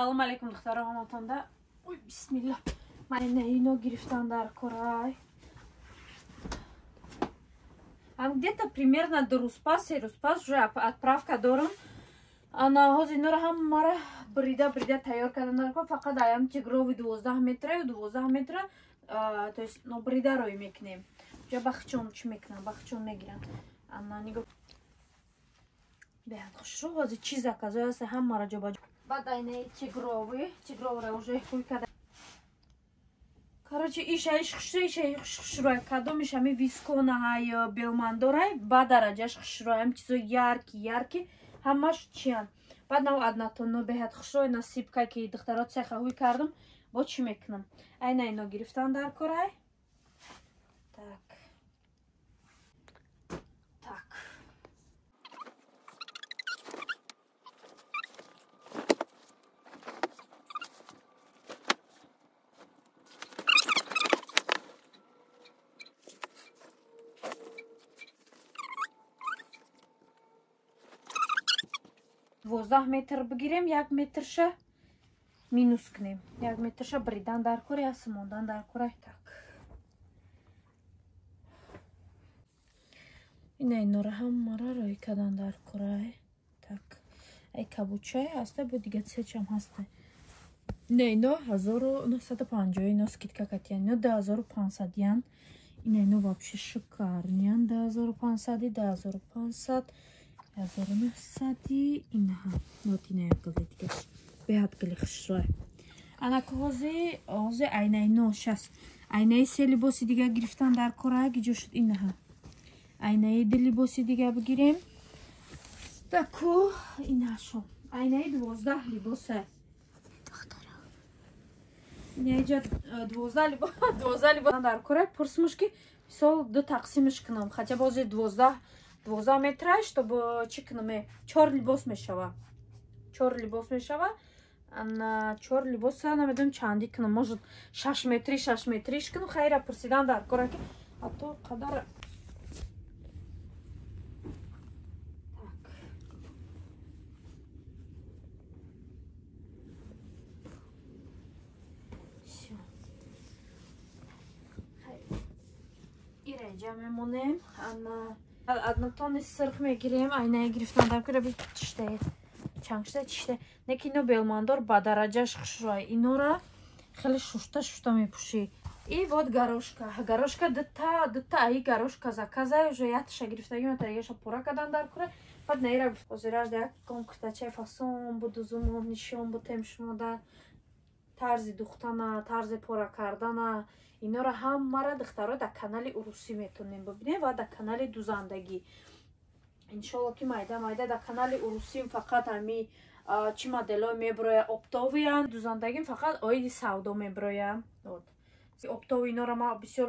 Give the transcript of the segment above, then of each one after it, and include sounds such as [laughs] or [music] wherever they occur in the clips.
салом алейкум духтаро ҳаматонда ой бисмилла. Ман ино гирифтам дар корай. Ам где-то примерно до рӯзпас се рӯзпас уже отправка дорам. Ана ҳозир инора ҳамара брида брида тайёр кардан дар кор. Фақат аям тигрови дувоздаҳ метра дувоздаҳ метра то есть нобридаро мекунем ҷа бахчон чӣ мекунам? Бахчон мегирам. Ана нигоҳ беҳад хушрӯ ҳозир чӣ заказои аст ҳамара ҷобаҷо баъд айнаи тигрови тигровра уже хуй карда короче иша иш хушрӯ иша хушрӯй кадомиш ами висконаҳай белмандорай ба дараҷаш хушрӯй ам чизо ярки ярки ҳамаш чиан баъд нав аднатоно беҳад хушрӯй насибка ки духтаро цеха ҳуй кардам бо чӣ мекунам? Айна ино гирифтан дар корай 12 метр бигирем 1 метрша минус кунем. 1 метрша буридан дар кура я сумондан дар кура так. Ин айнора ҳаммара роӣ кардан дар кура так. Ай кабуча аста бу дига сечам ҳаста инайно 1950 ино скидка катян ино 2500 ян инайно вообще шикарнян 2500 и 2500 1900 инаҳа нотина якгали дигаш беҳад гали хушрӯй анаку ҳози ҳози айнаи ношас айнаи се либоси дига гирифтан дар кора гиҷо шуд инаҳа айнаи ду либоси дига бигирем. Таку инаашо айнаи дувоздаҳ либоса инаиҷа дувоздаҳ либос [laughs] дар кора пурсимуш ки мисол ду тақсимаш кунам. Хотя бози дувоздаҳ двуза метраш то бо чӣ кунаме чор либос мешава. Чор либос мешава. Ана чор либоса намедонам чанди кунам может шаш метри шаш метриш кунам хайра пурсидан дар кора ки. Ҳатто қадар ираҷа мемонем ана однотони сирх мегирем айнае гирифтан дар кӯра би чиштае чангшта чишта неки ино белмандор ба дараҷаш хушрӯй инора хеле шушта шушта мепӯшӣ и вот горошка. Горошка дта дта аи горошка заказа уже ятша гирифтагима таригеша пора кадан дар кӯра бад наира озиражда як компктачаи фасон будузумон нишон бутем шумода тарзи духтана тарзи пора кардана инора ҳамара духтаро дар канали урусӣ метонем бибинем ва дар канали дузандагӣ. Иншолло ки майда майда дар канали урусим фақат ами чӣ моделҳо меброя? Оптовиян дузандагим фақат оиди савдо меброя. Оптови инора ма бисёр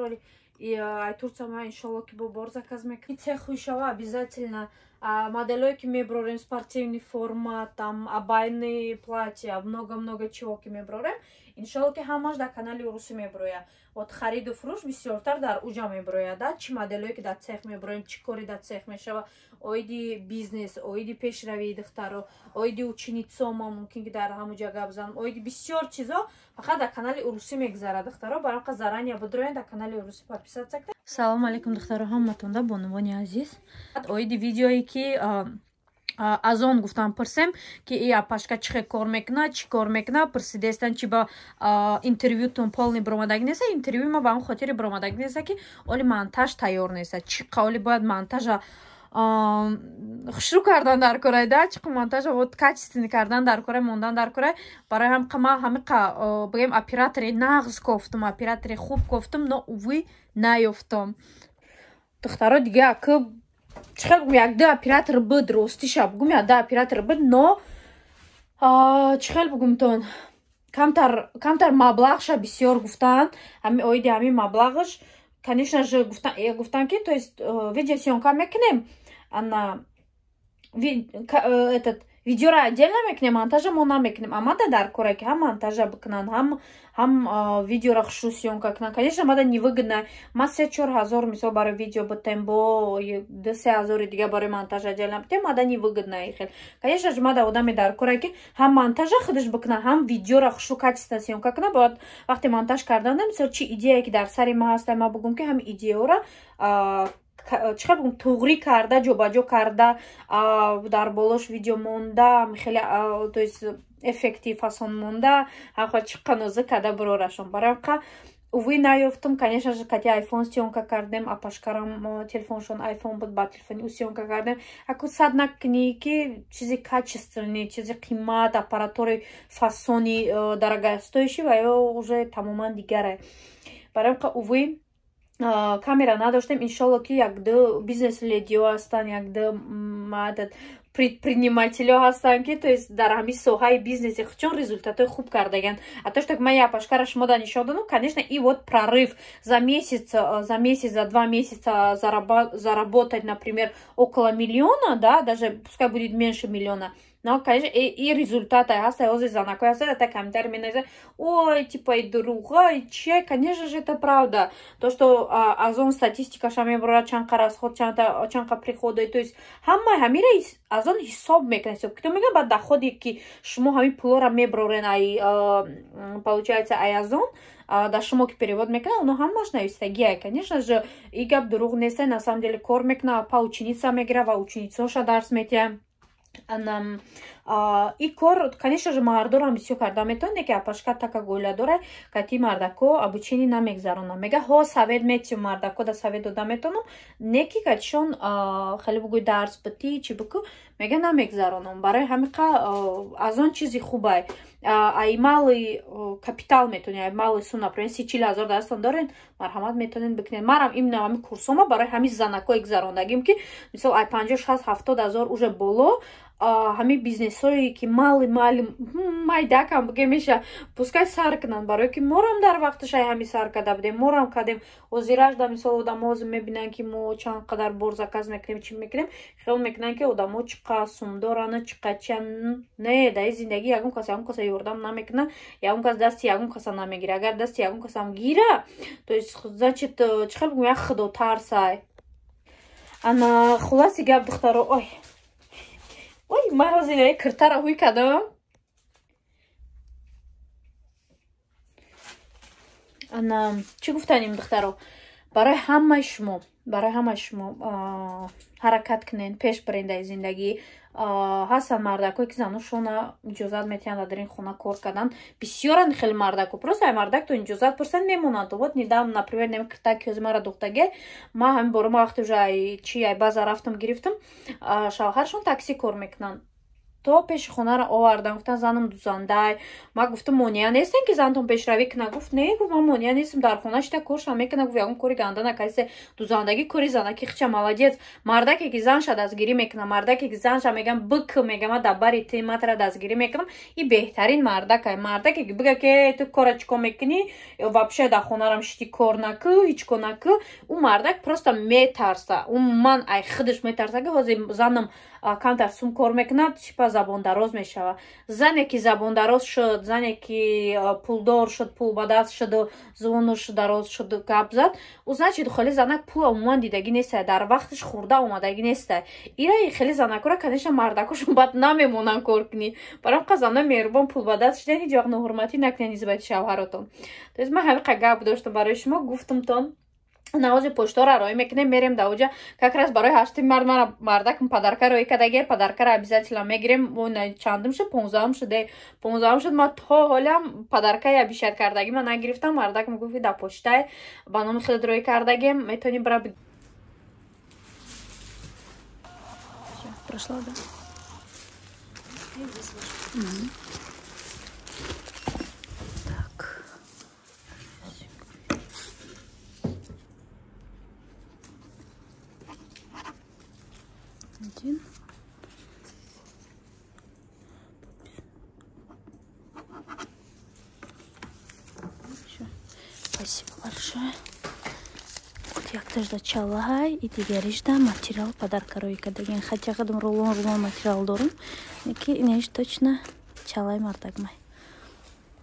ай турцама иншолло ки бо бор заказ мекунам. Цехуишава обязательно моделҳое ки меброрем спортивный формат там абайны платья много много чего ки меброрем иншолло ки ҳамаш дар канали урусӣ меброя. Вот хариду фурӯш бисёртар дар уҷа меброяда чӣ моделҳое ки дар цех меброем чӣ кори дар цех мешава? Оиди бизнес оиди пешравии духтаро оиди ученицо ма мумкин ки дар ҳамуҷа гап занам. Оиди бисёр чизо фақат дар канали урусӣ мегзарад духтаро бароқа зарания будроен дар канали урусӣ подписатсия кунед. Салому алейкум духтаро. Ҳаматонда бонувони азиз. Оиди видеое ки аз он гуфтам пурсем ки и апашка чихе кор мекуна чӣ кор мекуна пурсидестан чи ба интервютон полни биромадаги неста интервю ма ба он хотири биромадаги неста ки оли монтаж тайёр неста чӣ қавли бояд монтажа хушрӯ кардан дар корай да? Чӣ монтажа вот качественный кардан дар корай мондан дар корай барои ҳам ма ҳамиқа бигем оператори нағз кофтум оператори хуб кофтум но увӣ наёфтам духтаро дига акӯ чихел бугум якду оператор буд ростиша бугум якду оператор буд но чихел бугумтон камтар маблағша бисёр гуфтанд оиди ҳамин маблағаш конечно же гуфтанд ки то есть видеосъёмка мекунем ана этот видеоро отдельно мекунем монтажа мо намекунем. Амада дар коре ки ҳам монтажа бикунанд ҳам видеоро хушу съёмка кунанд конечно амада невыгодна ма се чор ҳазор мисол барои видео битем бо ду се ҳазори дига барои монтажа отдельно битем амада невыгодна ихел конечно мада одаме дар коре ки ҳам монтажа худаш бикунад ҳам видеоро хушу качество съёмка кунад бояд вақте монтаж карданда мисол чи идеяе ки дар сари ма ҳаста ма бигӯм ки ҳам идеяро чихар бигӯм туғрӣ карда ҷобаҷо карда дар болош видео монда хеле то есть эффекти фасон монда ҳақа чиқа нозик карда бирорашон бароиқа увӣ наёфтум конечно же кати айфон сёнка кардем апашкарам телефоншон айфон буд ба телефони ӯ сёнка кардем. Аку сад накунӣ ки чизи качественӣ чизи қимат аппаратури фасони дорогостоящий ва ё уже тамоман дигаре. Бароиқа увӣ камера надоштем иншолло ки якду бизнес ледио ҳастанд якду предпринимателё ҳастанд ки то есть дар ҳамин соҳаи бизнеси чун результатои хуб кардаган ҳатто что ма я пашкара шумо да додам конечно и вот прорыв. За месяц за месяц за два месяца заработать например около миллиона да даже пускай будет меньше миллиона но конечно и, и результаты ҳаста ҳозир занакҳои ҳаста так камтар меназа ой типа и друг ой че конечно же это правда. То что а, аз он статистикаша мебарад чанқа расход чанқа приходи то есть ҳама ҳамира аз он ҳисоб мекунад ҳисоб кито мега ба доходе ки шумо ҳамин пулора мебарорен ай получается ай аз он да шумо ки перевод мекунад оно ҳамаш навистагия конечно же и гап дурӯғ неста на самом деле кор мекунад па ученица мегира ва ученицаоша дарс and um и кор конечно же мардорам бисёр карда метавонед ки апашка така гӯйла дора кати мардако обучение намегзаронам мега ҳо совет метиё мардако да совет дода метавонам не ки катишон хеле бугӯй дарс бити чи бику мега намегзаронам барои ҳамиқа аз он чизи хубай ай мали капитал метавонед ай мали сум например си чил ҳазор дастон дорен марҳамат метавонед бикунед. Марам именно ҳами курсома барои ҳами занако гузарондагим ки мисол ай панҷо шаст ҳафтод ҳазор уже боло ҳамин бизнесҳое ки мали мали майдакам биге меша пускай сар кунанд. Барое ки морам дар вақташай ҳами сар карда будем морам кардем озиражда мисол одамо ҳозир мебинанд ки мо чанд қадар бор заказ мекунем чи мекунем? Хел мекунанд ки одамо чиқа сумдорана чиқа чан не даи зиндагӣ ягон кас ягон каса ёрдам намекунад ягон кас дасти ягон каса намегира агар дасти ягон касам гира то есть значит чихел бигӯм як худотарсай ана хулоси гап духтаро. Ой ой ман ҳозир киртара ҳуй кардам. Ана чӣ гуфтаним духтаро барои ҳамаи шумо барои ҳамаи шумо ҳаракат кунед пеш бирен дар зиндагӣ ҳастанд мардакое ки занушона иҷозат метиҳанд дар ин хона кор кардан бисёранд хеле мардако просто ай мардак то иҷозат пурсанд мемонанд вот недавно например ки ҳози мара духтаге ма ҳамин бора ма вақте уже чи ай база рафтам гирифтам шавҳаршон такси кор мекунанд то пеши хонаро овардам гуфтан занам дузандай. Ма гуфтам монеа нестем ки занатон пешравӣ куна гуфт не гуфт ман монеа нестам дар хона шида коршам мекуна гуфт ягон кори ганда накасе дузандагӣ кори занаки хича молодец мардаке ки занша дастгирӣ мекуна мардаке ки занша мегам бик мегама дабари тематра дастгирӣ мекунам и беҳтарин мардакай. Мардаке ки бига ке ту кора чико мекунӣ? Вообще дар хонарам шити кор наку ҳичко наку ӯ мардак просто метарса. Ӯ ман ай худаш метарса ки ҳозир занам камтар сум кор мекунад чипа забондароз мешавад зане ки забондароз шуд зане ки пулдор шуд пул ба даст шуду зубонуш дароз шуд гап зад. Ӯ значит хеле занак пул умуман дидагӣ нестай дар вақташ хӯрда омадагӣ нестай ира хеле занакора конечно мардакошон [laughs] бад намемонанд кор кунӣ. Барои қа зана меҳрубон пул ба даст шуден ҳеҷ вақт ноҳурматӣ накунед нисбати шавҳаротон. То есть ман ҳамиқа гап доштам барои шумо гуфтамтон навози поштора роӣ мекунем мерем даоҷа как раз барои ҳашти мард мара мардакм падарка роӣ кадаге падаркара обязательно мегирем чандум шуд понздаҳум шуде. Понздаҳум шуд ма то ҳолям падаркаи абишат кардаги ма нагирифтам мардакм гуфти да почтае ба номи худат роӣ кардагем метавоним бра прошла да один. Все. Спасибо большое. Куда яктажда чалаҳай и дигаришда материал падаркароӣ кардагин хача қадам рулон рулон материал дорум неки инеш точно. Чалаи мардагмай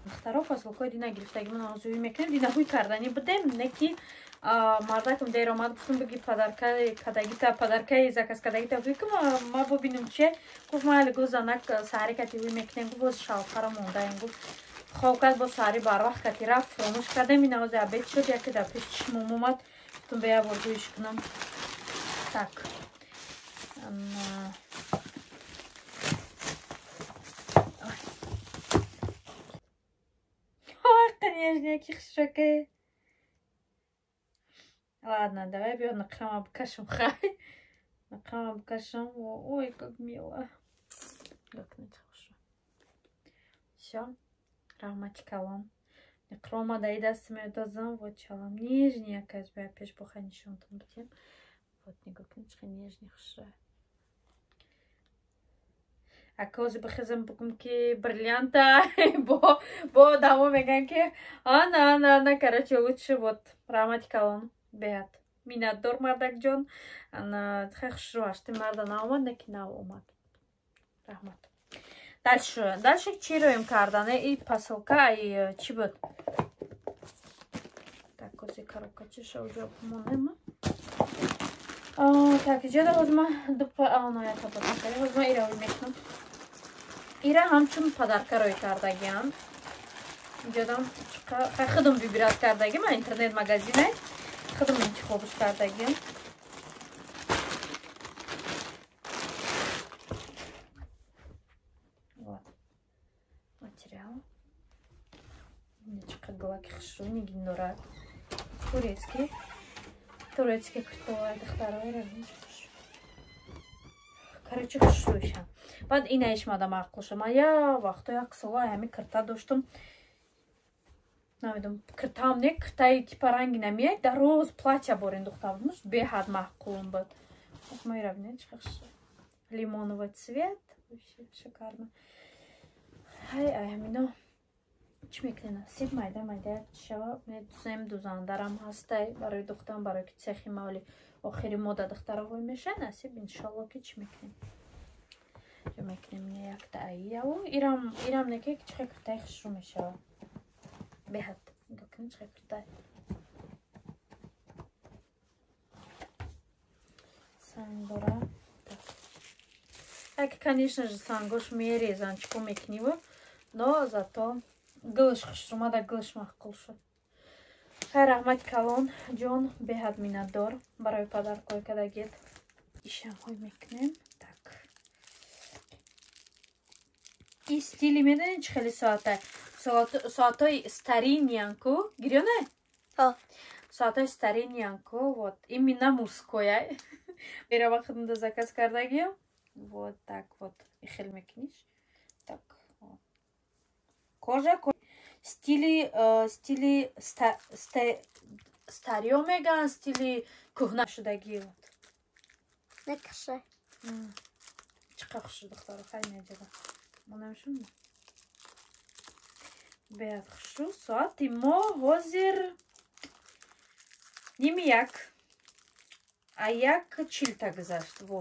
духтаро фасолкои дина гирифтаги ман озуӣ мекунем динаҳои кардани будем неки мардакам дер омад гуфтум биги падаркаи кадагита падаркаи заказ кадагита фикм ма бубинем че гуфт майли гу занак саҳари кати ҳуй мекунем гуфт боз шалфара мондаем гуфт хоб кард бо саҳари барвақт кати рафт фромӯш кардем ин навози абед шуд яке дар пеш чишмом омад гуфтум бея бор гӯиш кунам так конечно яки хушраке ладно давай бё нақрама букашам хай нақрама букашам ой как мило гакнет хуша всё раҳмати калон иқрома даи дасти медозам вот чалам нежни яказ бая пеш бохай нишонтон будем вот кунед чӣ нежни хуша акози бихезам бугум ки бриллианта [laughs] бо бо дамо меган ки ана ана ана карачи лучше вот раҳмати калон беҳад миннатдор мардакҷон ана хай хушрӯ ашти марда наомад неки нав омад раҳмат дальше чӣ роем кардане и посылка и чӣ буд так кози коробка чиша уҷо помонема так иҷода ҳозма ҳозма ира мекунам ира ҳамчун падаркарои кардагиам иҷодам худам бибират кардаги ман интернет магазине худам интихобиш кардагиам галаки хушрӯниги нурак турецки турецки куртовай духтароира короче хушрӯшам баъд ина ишмада мақул шуд. Ман я вақто як сола ҳами кирта доштум. Намедум киртаам не киртаи типа ранги намеяй дароз платя борин духтам. Муш беҳад маҳкулум буд. Моира бинед чӣ хушрӯ лимоновый цвет. Шикарно. Ҳай ай ҳамино чӣ мекунем насиб майда майда шава медузем дузандарам ҳастай барои духтам барои ки цехи мавли охири мода духтаровой меша насиб иншалло ки чӣ мекунем чӣ мекунем не якта аияву ирам ирам неке ки чихе куртай хушрӯ мешава беҳад гокунем чихе куртай сангбора так конечно же сангош мерезан чико мекуниву но зато гӯш хушумада гӯш маҳқул шуд. Хай раҳмати калон. Ҷон беҳад миннатдор барои падаркой кадагед ишамҳой мекунем. Так. И стили медонед чи хеле соата соатҳои старинянку гирёне? Соатҳои старинянку вот. Именно мужскоя берава худмда заказ кардагиё вот так вот. Хел мекуниш? Так кожа стили стили стариё меган стили кӯҳна шудагӣ некаше чиқа хушу духтаро хай неҷада монамшун беяд хушу соати мо ҳозир ними як? А як чилта гузашт во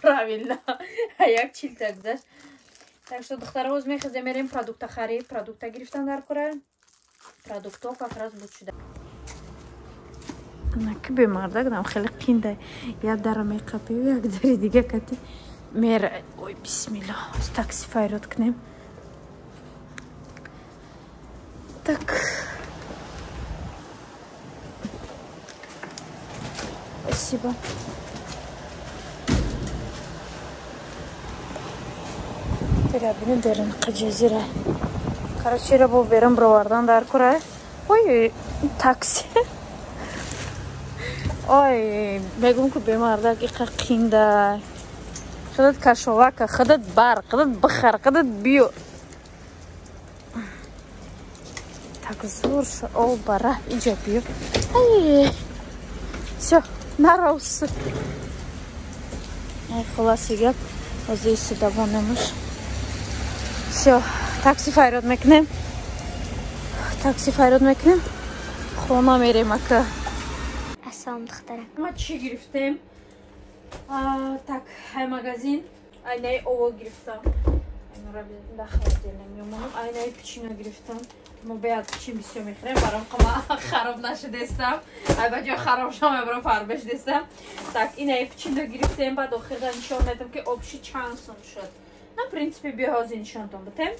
правильно. [laughs] А як чилта гузашт так что духтароз мехезем мерем продукта харид продукта гирифтан дар кора продукто как раз буд шуда наки бемарда гудам хеле қинда як дара меқапи як дари дига кати мера ой бисмилла такси файрод кунем так. Спасибо бирабини берин қаҷазира короче бо берам бировардан дар кура ой такси ой мегум ку бемардак иқа қинда худат кашовака худат бар худат бихар худат биё так зур шу о бара иҷа биё все наравсу хуласи гап озии судабон немуш все такси файрод мекунем такси файрод мекунем хона мерем ака. Салом, духтара. ма чӣ гирифтем? А, так ҳай магазин айнаи ово гирифтам. Мемонам айнаи пичино гирифтам. Мо беяд пичин бисёр мехӯрем баром қама [laughs] хароб нашудестам. Ай ба ҷои хароб шам мебарам фарбеш дестам так инаи пичино гирифтем. Баъд охирда нишон медам ки обши чанд сум шуд на принципи биҳозӣ нишонтон битем.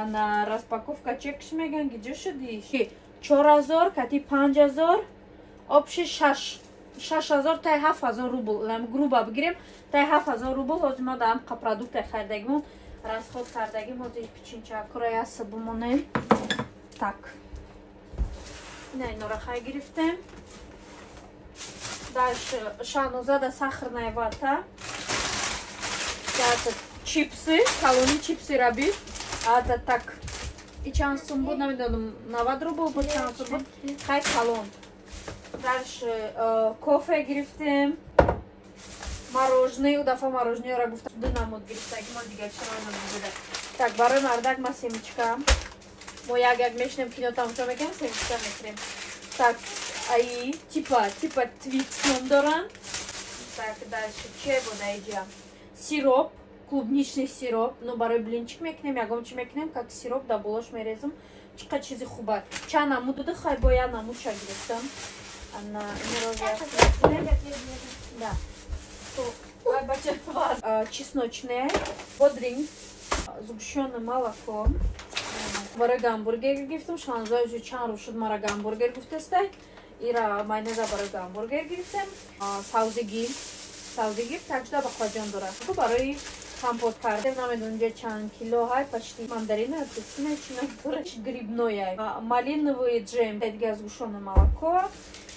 Ана распаковка чекш меган гиҷо шуди? Чор ҳазор кати панҷ ҳазор обши шаш шаш ҳазор таи ҳафт ҳазор рубл груба бигирем таи ҳафт ҳазор рубл ҳозир мо даам продукте харидагимон расход кардагим ҳозир пичинчакура яса бимонем. Так. Ина инора хай гирифтем. Даш шаҳнозада сахрная вата чипсы калони чипсы раби. Ада так и чанд сум буд намедонам навад рубл буд чанд сум буд. Хай калон. Дальше э, кофе гирифтем. Мороженое у дафа мороженое гуфта ду намуд гирифтаги мо дигар чиро намудбуда так барои мардак ма семичка мо як як мешинем кино тамошо мекунем семичка мехӯрем так аи типа типа твикс ном доранд так дальше че буда иҷа сироп клубничный сироп ну барои блинчик мекунем ягон чи мекунем как сироп да болош мерезам чӣ қад чизи хуба чанд намуд дуда хай бо як намудша гирифтам она да. чесночное, бодринг, сгущенное молоко. Мара гамбургер гирифтам, шанза уже чанд рӯз шуд мара гамбургер гуфтастай. Ира майонеза барои гамбургер гирифтем. Савзигир, савзигир так шуда ба хоҷон дорад. Барои компот кардем, намедонам ҷа чанд кило ҳай, почти мандарина, апельсина, чина дорад, грибное. Малиновый джем, дигар сгущенное молоко.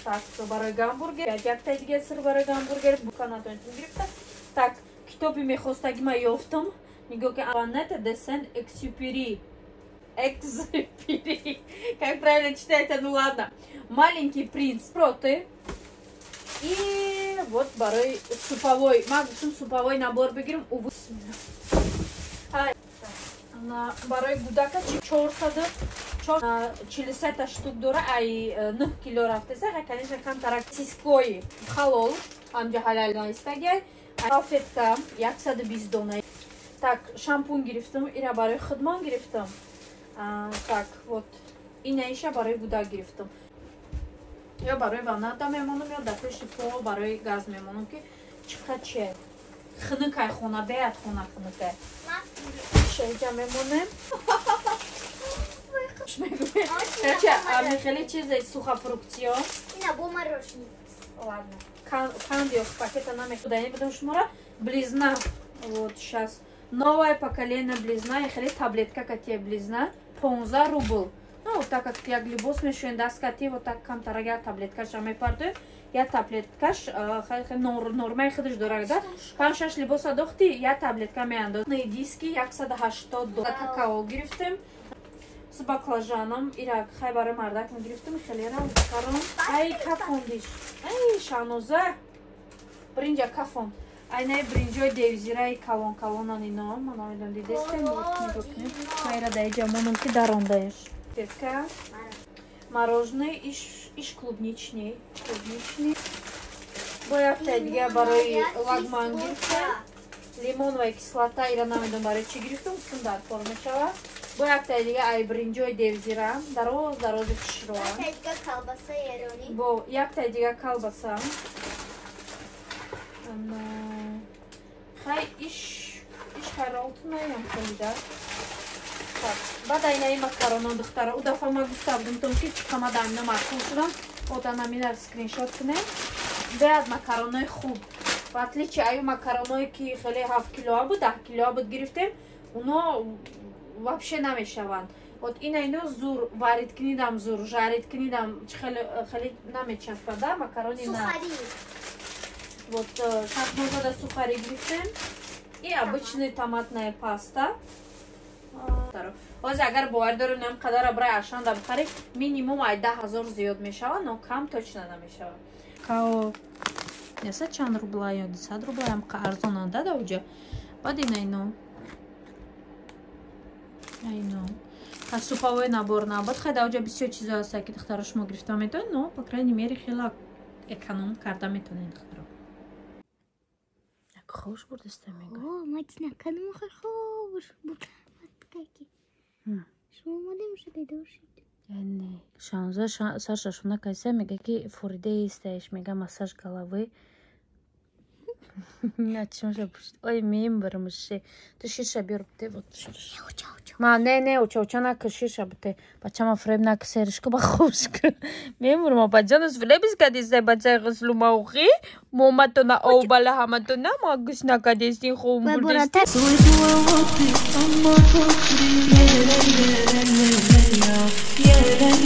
Так, барои гамбургер, якта дига сир барои гамбургер буканатонитон гирифта. Так, китоби мехостаги ма ёфтам. Нигоҳ ки Аннета де Сен Эксюпери. Эксюпери. [laughs] Как правильно читается? Ну ладно. Маленький принц. Проты. Вот барои суповой. Ма гуфтам суповой набор бигирим. Уву. Барои гудака 400 чилисета штук дора ай нӯ кило рафтеса конечно камтарак сискои халол амҷа ҳалалнайстаги салфетка яксаду бист дона так шампун гирифтам ира барои хидмон гирифтам так вот инаиша барои гудак гирифтам ё барои ваната мемонам ё дар пеши по барои газ мемонам ки чиқа че хинукай хона беяд хона хинукай шеҷа мемонем Михаил, чиз сухофруктиё? Ладно. Кандио пакета намехуда не будем шмура. Близна. Вот сейчас. Новое поколение близна. Я хали таблетка катия близна. 15 рубл. Ну, так как як либос мешуен даскати, вот так кам тарага таблетка шаме парду. Я таблеткаш нормай хидиш дораг да. Пан шаш либоса дохти, я таблетка меандо. На диски 180 доллар какао гирифтем. с баклажаном ирак хай барои мардак мегирифтам хелерам карон. Ай кафон диш. Ай шаноза бринҷа кафон. Айнаи бринҷои девзираи калон калонан ино ма намедонам дидестем нигокунем майра даиҷа монам ки дарондаеш детка мороженое иш иш клубничный клубничный. Бо яфтаи дигар барои лагман гирифтем лимоновая кислота ира намедонам барои чӣ гирифтам устун дар кор мешавад бо яктаи дига ай бринҷои девзира дароз дарози хишроа бо яктаи дига калбаса. Хай иш иш хайролтунаям холида баъд айнаи макаронон духтара у дафъа ма гуфта будам том ки чиқама дамина маъқул шудам. Отана минар скриншот кунем. Беяд макаронои хуб. В отличие аю макароное ки хеле ҳафт килоа буд даҳ килоа буд гирифтем уно вообще намешаванд. Вот ина ино зур варид кунидам зур жарид кунидам хеле намечаспад да макарони на. Вот шахмозада сухари гирифтем. И обычный томатная паста ҳозир агар бовар дорем нам қадара барои ашанда бихарем минимум ай да ҳазор зиёд мешавад но кам точно намешавад као яса чанд рубла ё дусад рубла ам арзонанда да уҷа. Баъд ина ино айно суповой набор набод хай даоҷа бисёр чизо ҳаста ки духтара шумо гирифта метавонед но по крайни мере хела эконом карда метонед худро як хош бурдаста мега О, Мадина, каным хош. Каки. М. Шумо мадем шуде дошид. яъне шанза сарша шуна кайса мега ки фурида истаеш мега массаж головы ნაჩუნშებში ой мембрмши ты шишаберте вот ма не не очочана кшишабте бачама фремна ксершка бахушк мемурма баджанус влебის გადიზება წეგზლუმაუღი მომატონა ობალა ჰამატონა მაგუსნა გადიზინ ხუმბურდის Yeah, yeah, yeah.